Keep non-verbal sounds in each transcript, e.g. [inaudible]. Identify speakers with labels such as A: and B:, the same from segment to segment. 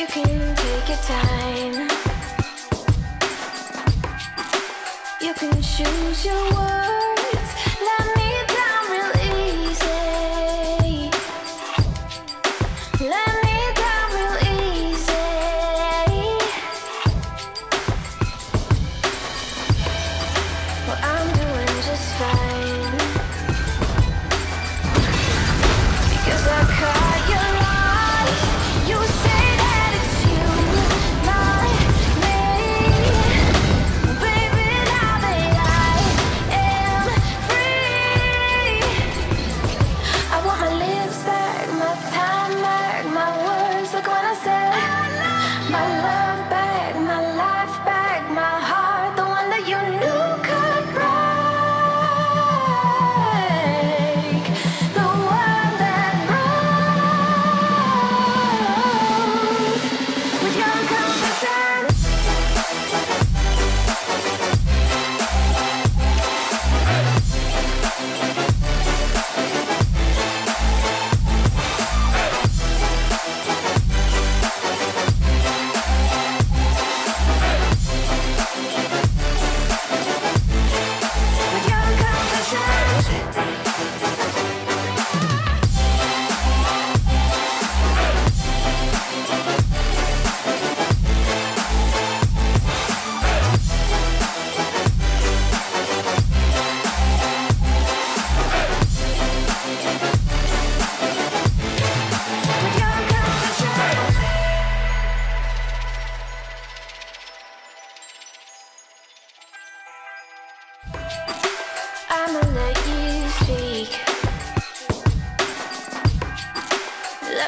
A: You can take your time. You can choose your words.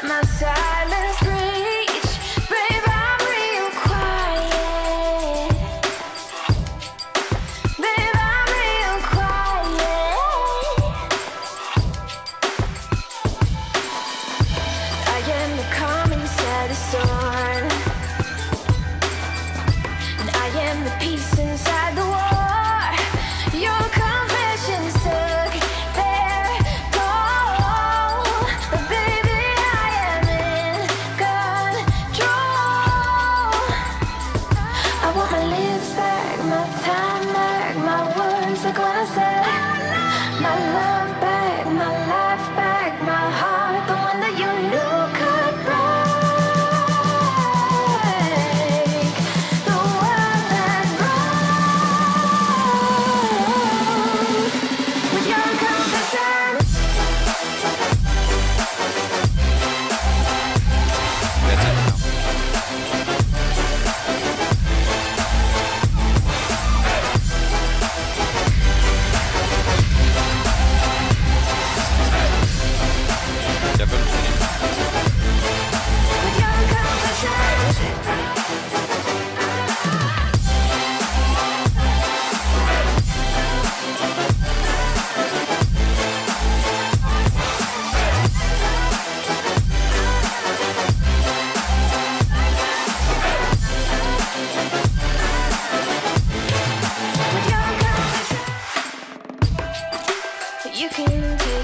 A: my silence. my time, mark my words, like when I said. My love.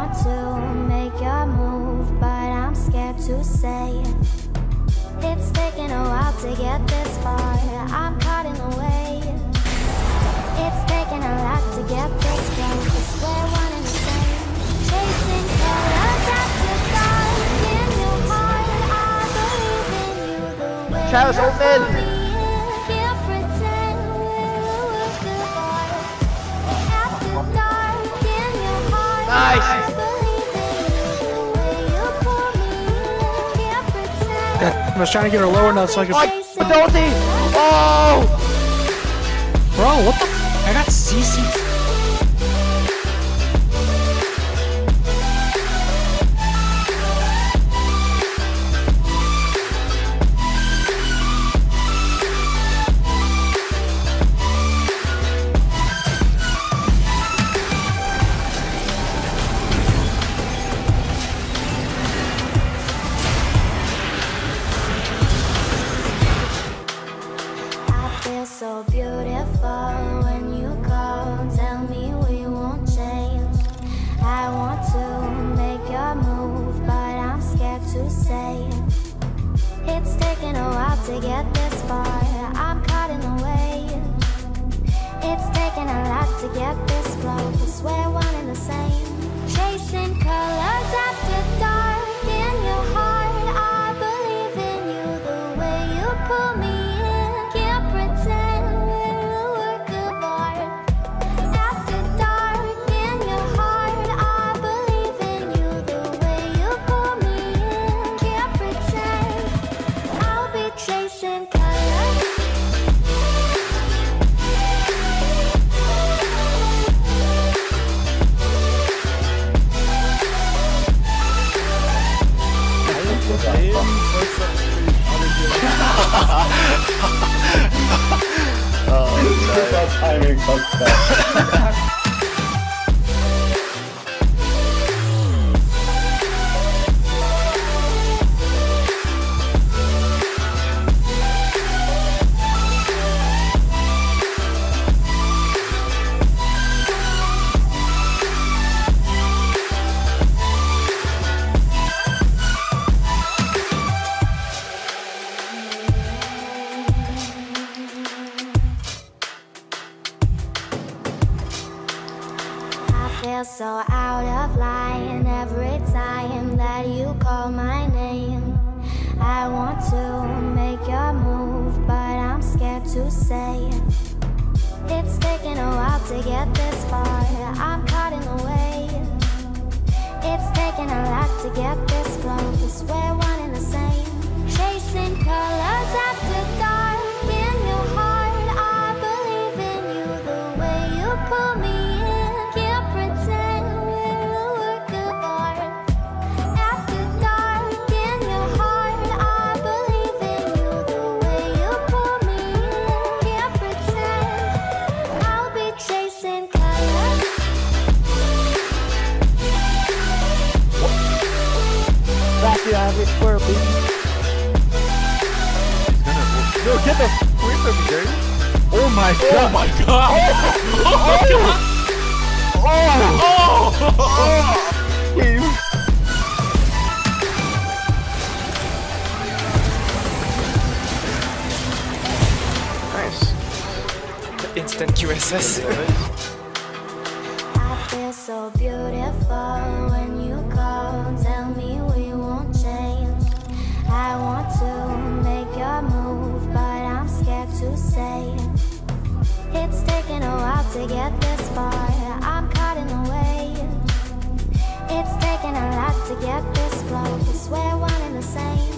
A: Want
B: to make your move, but I'm scared to say it. It's taken a while to get this far. I'm caught in the way. It's taken a lot to get this close. We're one and the same. Chasing colors after dark in your heart. I believe in you the way
C: open.
B: Pretend. I
D: was trying to get her lower enough so I could.
C: Oh, Adulty! Oh!
D: Bro, what the? F- I got CC.
B: Taken a while to get this far. I'm caught in the way. It's taken a lot to get this close. We're one and the same. [laughs] Oh,
E: timing fucked up.
B: Feel so out of line every time that you call my name. I want to make your move, but I'm scared to say it. It's taken a while to get this far. I'm caught in the way. It's taken a lot to get this
C: Oh my god.
F: Oh my god!
C: Oh! Oh! Game.
F: Nice. Instant QSS.
B: I feel so beautiful when you to get this far. I'm caught in the way. It's taken a lot to get this far. Cause we're one and the same.